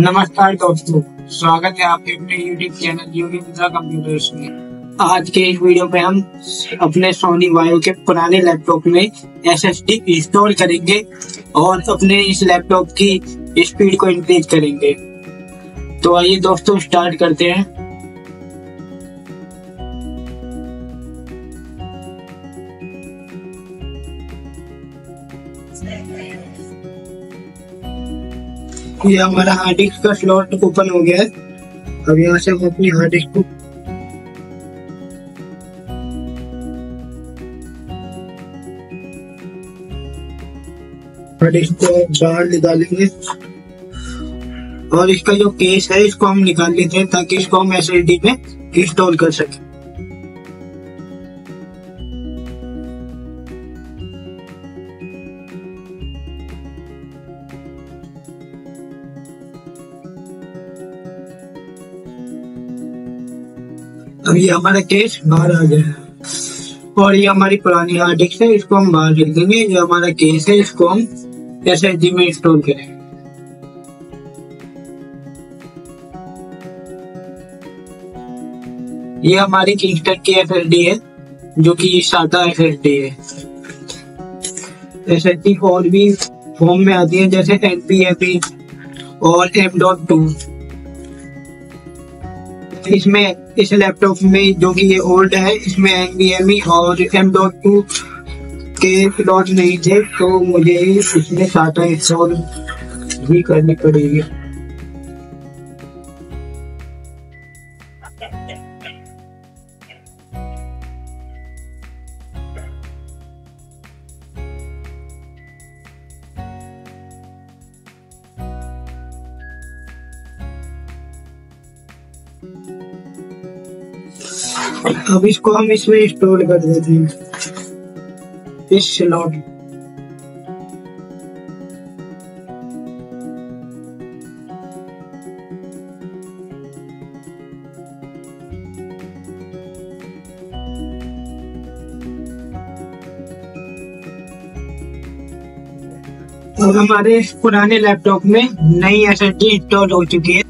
नमस्कार दोस्तों, स्वागत है आपके अपने YouTube चैनल योगी कंप्यूटर्स में। आज के इस वीडियो में हम अपने सोनी वायु के पुराने लैपटॉप में SSD इंस्टॉल करेंगे और अपने इस लैपटॉप की स्पीड को इंक्रीज करेंगे। तो आइए दोस्तों स्टार्ट करते हैं। ये हमारा हार्ड डिस्क का स्लॉट ओपन हो गया है। अब यहाँ से हम अपनी हार्ड डिस्क को हार्ड डिस्क को बाहर निकालेंगे। और इसका जो केस है, इसको हम निकाल लेते हैं ताकि इसको हम एस में इंस्टॉल कर सकें। अब ये हमारा केस बाहर आ गया है। और ये हमारी पुरानी हार्ड डिस्क है, इसको हम बाहर रख देंगे। ये हमारा केस है, इसको हम एस में इंस्टॉल करेंगे। ये हमारी किंगस्टन की एस डी है, जो कि सादा एस डी है। एस और भी फॉर्म में आती है, जैसे एन पी और एम डॉट टू इसमें, इस लैपटॉप में जो कि ये ओल्ड है, इसमें एनवीएमई और एम डॉट टू के डॉट नहीं थे तो मुझे इसमें साटा इंस्टॉल भी करनी पड़ेगी। अब इसको हम इसमें इंस्टॉल कर देते हैं। इस स्लॉट और हमारे पुराने लैपटॉप में नई एस इंस्टॉल हो चुकी है।